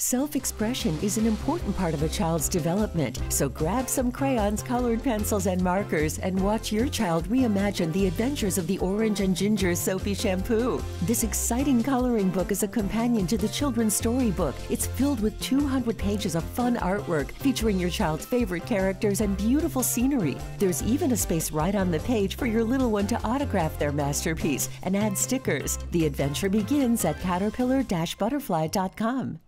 Self expression is an important part of a child's development, so grab some crayons, colored pencils, and markers and watch your child reimagine the adventures of the Orange and Ginger Soapy Shampoo. This exciting coloring book is a companion to the children's storybook. It's filled with 200 pages of fun artwork featuring your child's favorite characters and beautiful scenery. There's even a space right on the page for your little one to autograph their masterpiece and add stickers. The adventure begins at caterpillar butterfly.com.